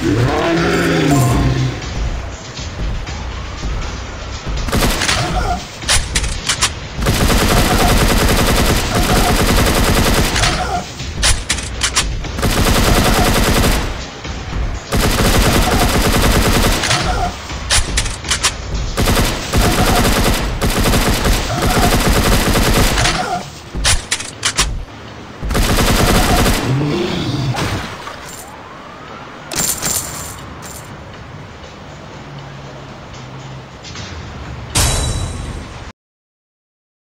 Yeah.